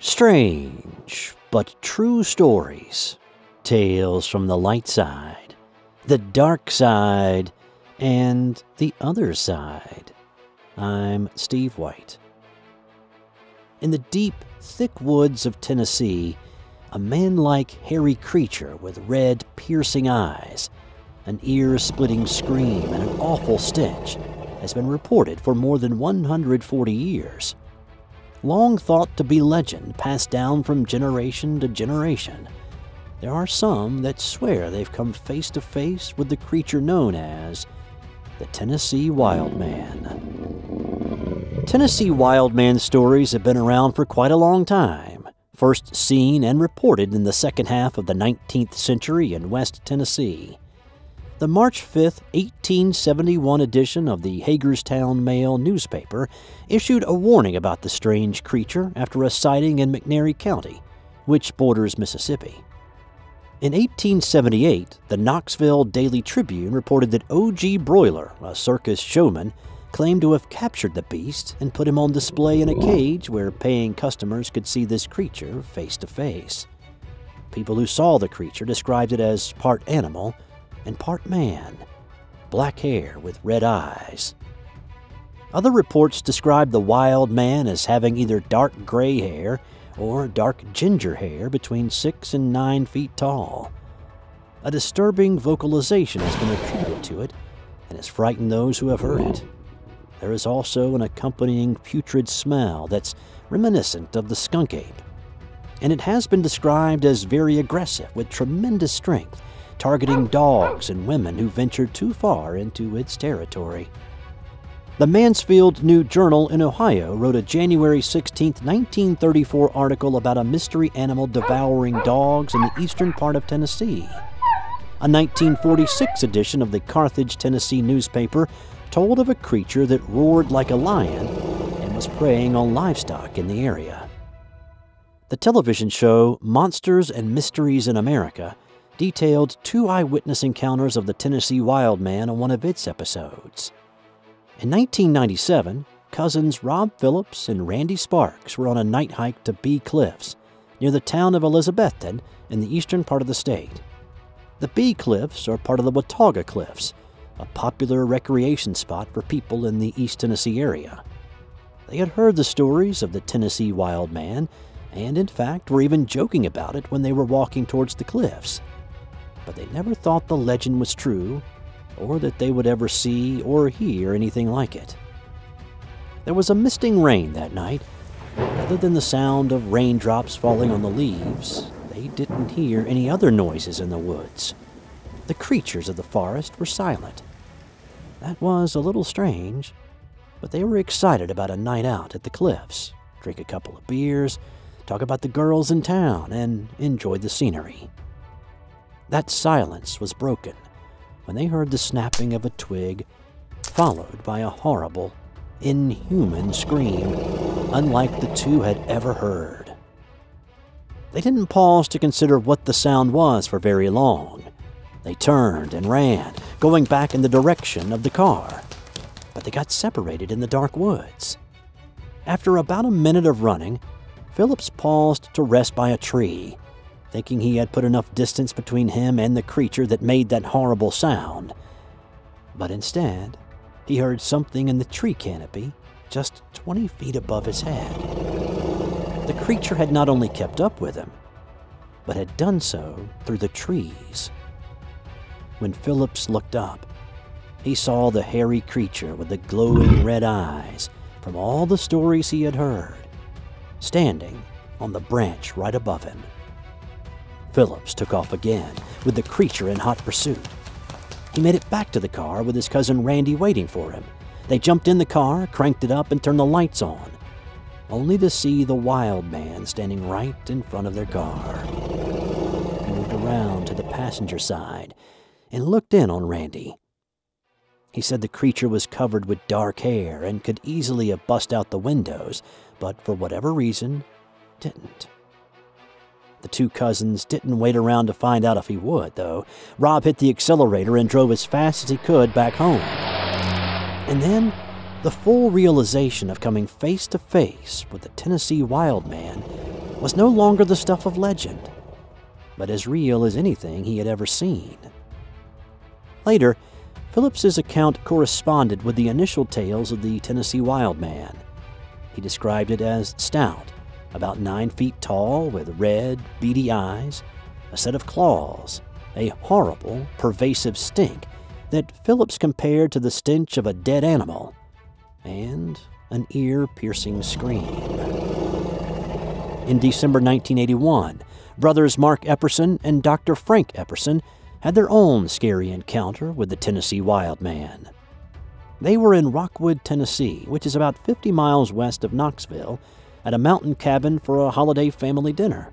Strange, but true stories. Tales from the light side, the dark side, and the other side. I'm Steve White. In the deep, thick woods of Tennessee, a man like hairy creature with red, piercing eyes, an ear splitting scream, and an awful stench has been reported for more than 140 years long thought to be legend passed down from generation to generation. There are some that swear they've come face to face with the creature known as the Tennessee Wildman. Tennessee Wildman stories have been around for quite a long time, first seen and reported in the second half of the 19th century in West Tennessee. The March 5, 1871 edition of the Hagerstown Mail newspaper issued a warning about the strange creature after a sighting in McNairy County, which borders Mississippi. In 1878, the Knoxville Daily Tribune reported that O.G. Broiler, a circus showman, claimed to have captured the beast and put him on display in a cage where paying customers could see this creature face to face. People who saw the creature described it as part animal and part man, black hair with red eyes. Other reports describe the wild man as having either dark gray hair or dark ginger hair between six and nine feet tall. A disturbing vocalization has been attributed to it and has frightened those who have heard it. There is also an accompanying putrid smell that's reminiscent of the skunk ape. And it has been described as very aggressive with tremendous strength targeting dogs and women who ventured too far into its territory. The Mansfield News Journal in Ohio wrote a January 16, 1934 article about a mystery animal devouring dogs in the eastern part of Tennessee. A 1946 edition of the Carthage, Tennessee newspaper told of a creature that roared like a lion and was preying on livestock in the area. The television show Monsters and Mysteries in America detailed two eyewitness encounters of the Tennessee Wild Man on one of its episodes. In 1997, cousins Rob Phillips and Randy Sparks were on a night hike to Bee Cliffs, near the town of Elizabethton in the eastern part of the state. The Bee Cliffs are part of the Watauga Cliffs, a popular recreation spot for people in the East Tennessee area. They had heard the stories of the Tennessee Wild Man, and in fact were even joking about it when they were walking towards the cliffs but they never thought the legend was true or that they would ever see or hear anything like it. There was a misting rain that night. Other than the sound of raindrops falling on the leaves, they didn't hear any other noises in the woods. The creatures of the forest were silent. That was a little strange, but they were excited about a night out at the cliffs, drink a couple of beers, talk about the girls in town, and enjoy the scenery. That silence was broken when they heard the snapping of a twig, followed by a horrible, inhuman scream, unlike the two had ever heard. They didn't pause to consider what the sound was for very long. They turned and ran, going back in the direction of the car. But they got separated in the dark woods. After about a minute of running, Phillips paused to rest by a tree thinking he had put enough distance between him and the creature that made that horrible sound. But instead, he heard something in the tree canopy just 20 feet above his head. The creature had not only kept up with him, but had done so through the trees. When Phillips looked up, he saw the hairy creature with the glowing red eyes from all the stories he had heard, standing on the branch right above him. Phillips took off again, with the creature in hot pursuit. He made it back to the car with his cousin Randy waiting for him. They jumped in the car, cranked it up, and turned the lights on, only to see the wild man standing right in front of their car. He moved around to the passenger side and looked in on Randy. He said the creature was covered with dark hair and could easily have bust out the windows, but for whatever reason, didn't. The two cousins didn't wait around to find out if he would, though. Rob hit the accelerator and drove as fast as he could back home. And then, the full realization of coming face to face with the Tennessee wild man was no longer the stuff of legend, but as real as anything he had ever seen. Later, Phillips's account corresponded with the initial tales of the Tennessee Wild Man. He described it as stout, about nine feet tall, with red, beady eyes, a set of claws, a horrible, pervasive stink that Phillips compared to the stench of a dead animal, and an ear piercing scream. In December 1981, brothers Mark Epperson and Dr. Frank Epperson had their own scary encounter with the Tennessee Wild Man. They were in Rockwood, Tennessee, which is about 50 miles west of Knoxville, at a mountain cabin for a holiday family dinner.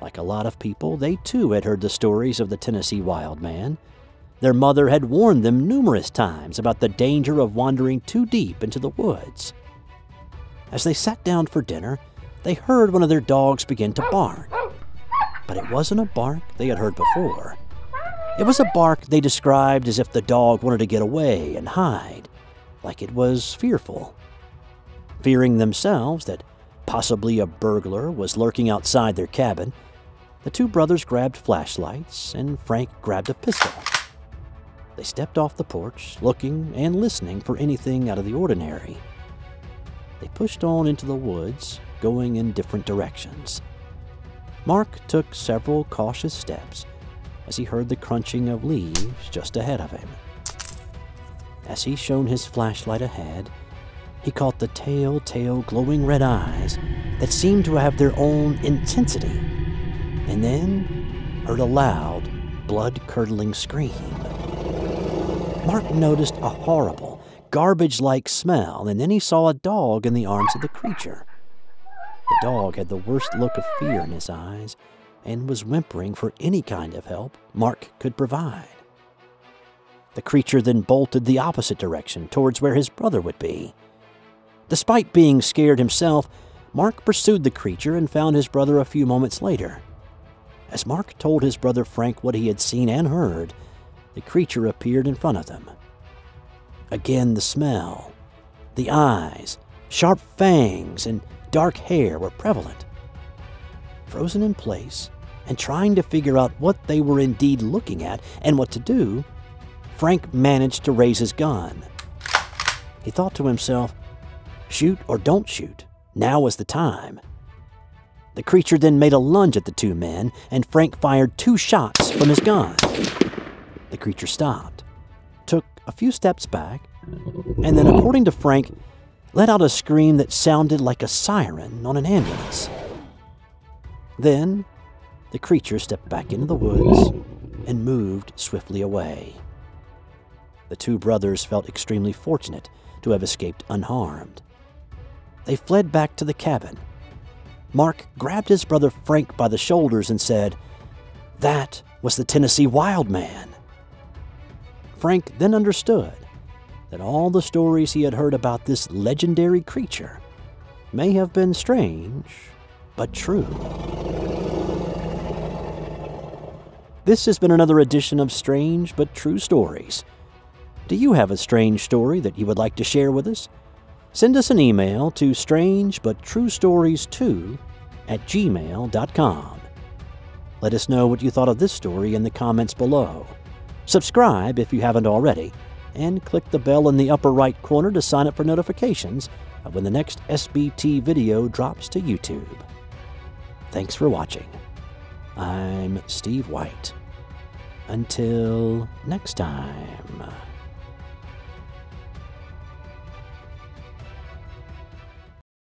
Like a lot of people, they too had heard the stories of the Tennessee Wild Man. Their mother had warned them numerous times about the danger of wandering too deep into the woods. As they sat down for dinner, they heard one of their dogs begin to bark. But it wasn't a bark they had heard before. It was a bark they described as if the dog wanted to get away and hide, like it was fearful. Fearing themselves that possibly a burglar was lurking outside their cabin, the two brothers grabbed flashlights and Frank grabbed a pistol. They stepped off the porch, looking and listening for anything out of the ordinary. They pushed on into the woods, going in different directions. Mark took several cautious steps as he heard the crunching of leaves just ahead of him. As he shone his flashlight ahead, he caught the telltale glowing red eyes that seemed to have their own intensity, and then heard a loud, blood curdling scream. Mark noticed a horrible, garbage like smell, and then he saw a dog in the arms of the creature. The dog had the worst look of fear in his eyes and was whimpering for any kind of help Mark could provide. The creature then bolted the opposite direction towards where his brother would be. Despite being scared himself, Mark pursued the creature and found his brother a few moments later. As Mark told his brother Frank what he had seen and heard, the creature appeared in front of them. Again, the smell, the eyes, sharp fangs, and dark hair were prevalent. Frozen in place and trying to figure out what they were indeed looking at and what to do, Frank managed to raise his gun. He thought to himself, shoot or don't shoot, now was the time. The creature then made a lunge at the two men, and Frank fired two shots from his gun. The creature stopped, took a few steps back, and then, according to Frank, let out a scream that sounded like a siren on an ambulance. Then, the creature stepped back into the woods and moved swiftly away. The two brothers felt extremely fortunate to have escaped unharmed. They fled back to the cabin. Mark grabbed his brother Frank by the shoulders and said, That was the Tennessee Wild Man. Frank then understood that all the stories he had heard about this legendary creature may have been strange, but true. This has been another edition of Strange But True Stories. Do you have a strange story that you would like to share with us? Send us an email to strangebutTrueStories2 at gmail.com. Let us know what you thought of this story in the comments below. Subscribe if you haven't already, and click the bell in the upper right corner to sign up for notifications of when the next SBT video drops to YouTube. Thanks for watching. I'm Steve White. Until next time.